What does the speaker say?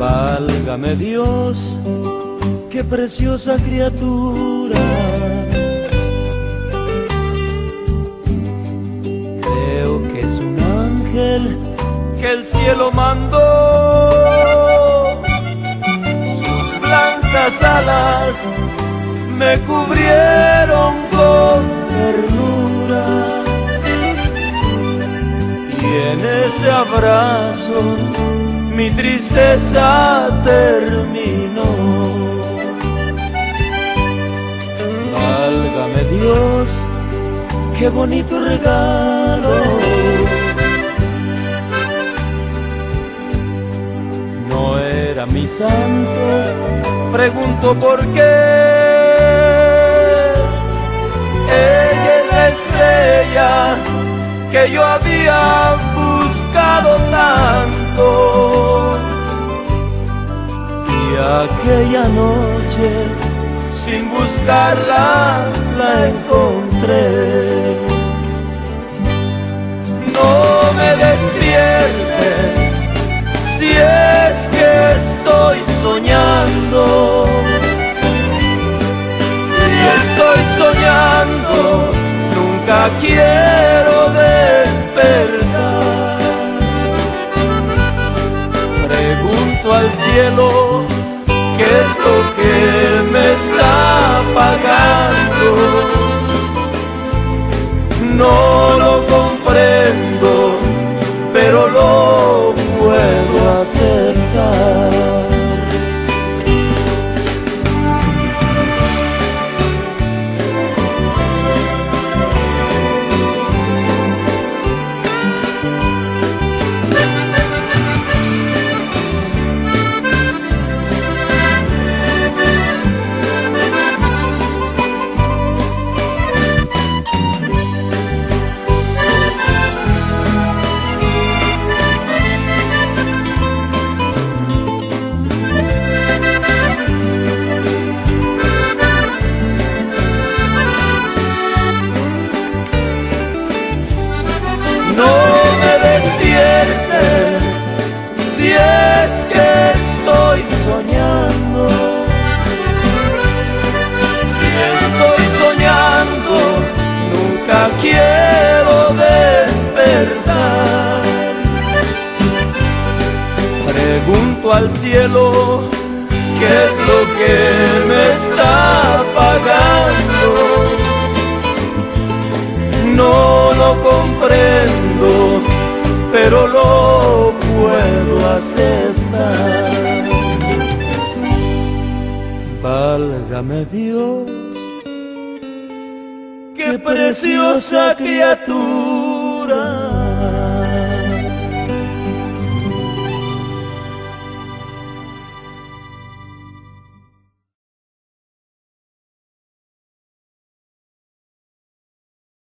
Válgame Dios, qué preciosa criatura. Creo que es un ángel que el cielo mandó. Sus blancas alas me cubrieron con ternura. Y en ese abrazo mi tristeza terminó. Válgame Dios, qué bonito regalo. No era mi santo, pregunto por qué. Ella es la estrella que yo había buscado tanto. Y aquella noche, sin buscarla, la encontré. No me despierte si es que estoy soñando. Si estoy soñando, nunca quiero Pregunto al cielo qué es lo Al cielo qué es lo que me está pagando no lo comprendo, pero lo puedo aceptar. Válgame Dios, qué preciosa criatura.